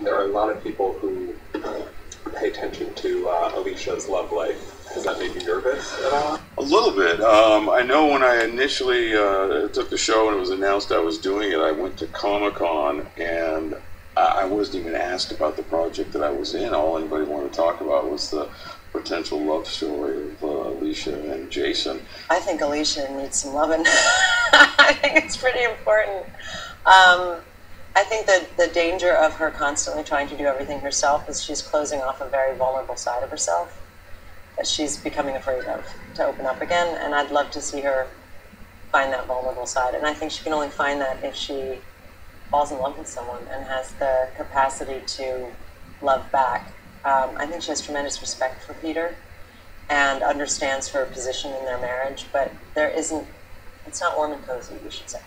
There are a lot of people who pay attention to uh, Alicia's love life. Has that made you nervous at all? A little bit. Um, I know when I initially uh, took the show and it was announced I was doing it, I went to Comic Con and I I wasn't even asked about the project that I was in. All anybody wanted to talk about was the potential love story of uh, Alicia and Jason. I think Alicia needs some loving. I think it's pretty important. Um, I think that the danger of her constantly trying to do everything herself is she's closing off a very vulnerable side of herself that she's becoming afraid of to open up again. And I'd love to see her find that vulnerable side. And I think she can only find that if she falls in love with someone and has the capacity to love back. Um, I think she has tremendous respect for Peter and understands her position in their marriage, but there isn't, it's not warm and cozy, we should say.